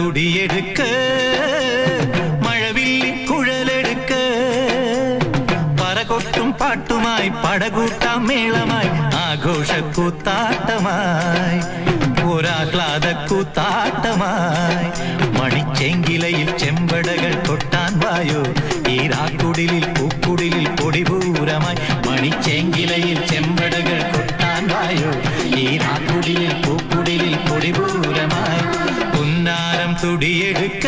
துடியெடுக்க மழவில்லி குழலெடுக்க பறகொட்டும் பாட்டுமாய் படகூட்டாம் மேளமாய் ஆഘോഷ கூத்தாட்டமாய் போராகலாத கூத்தாட்டமாய் மணிச்செங்கிலையில் செம்படகள் கொட்டான் வாயோ ஈராக்குடிலில் பூக்குடிலில் பொடிபூரமாய் மணிச்செங்கிலையில் செம்படகள் கொட்டான் வாயோ ஈராக்குடிலில் பூக்குடிலில் பொடிபூரமாய் தன்னாரம் துடியெடுக்க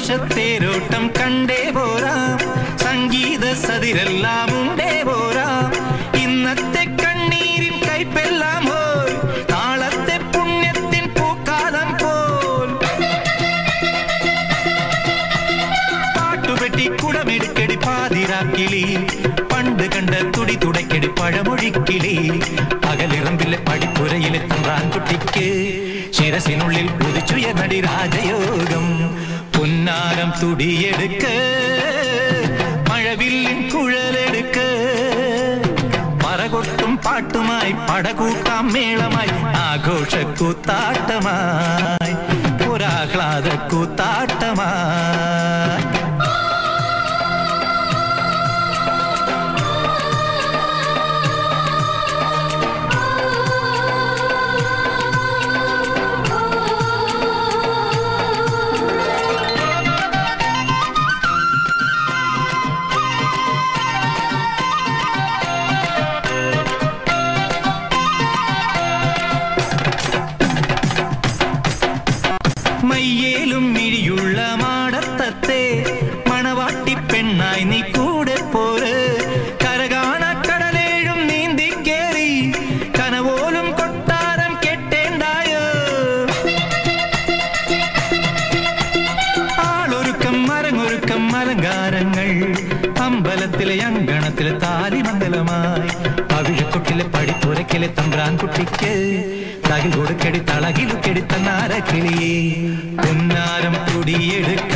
സന്തോഷത്തേരോട്ടം കണ്ടേ പോരാം. സംഗീത സതിരെല്ലാം ഉണ്ടേ പോരാം. ഇന്നത്തെ കണ്ണീരിൻ കൈപ്പെല്ലാം പോൽ നാളത്തെ പുണ്യത്തിൻ പൂക്കാലം പോൽ. പാട്ടുപെട്ടി കുടമെടുക്കടി പാതിരാക്കിളി പണ്ട് കണ്ട തുടി തുടക്കടി പഴമൊഴിക്കിളി പകലിറമ്പിലെ പടിപ്പുരയിലെ തമ്പ്രാൻകുട്ടിക്ക് ശിരസിനുള്ളിൽ ഉദിച്ചുയർന്നടി രാജയോഗം. பொன்னாரம் துடியெடுக்க மழவில்லின் குழலெடுக்க மரகொட்டும் பாட்டுமாய் படகூட்டாம் மேளமாய் ஆഘോഷ கூத்தாட்டமாய் ஒரு ஆஹ்லாத கூத்தாட்டமாய். മയ്യേലും മിഴിയുള്ള മാടത്തത്തെ മണവാട്ടി പെണ്ണായി നീ കൂടെ പോര്. കരകാണ കടലേഴും നീന്തി കേറി കനവോലും കൊട്ടാരം കെട്ടേണ്ടായോ. ആളൊരുക്കം മരങ്ങൊരുക്കം അലങ്കാരങ്ങൾ അമ്പലത്തിലെ അങ്കണത്തിലെ താലിമംഗലമായി അവിഴത്തൊട്ടിലെ പടിപ്പുരക്കിലെ തമ്പ്രാൻ കുട്ടിക്ക് தகில் கொடுக்கெடுத்த அழகில் கெடுத்த நார கிளியே பொன்னாரம் துடி எடுக்க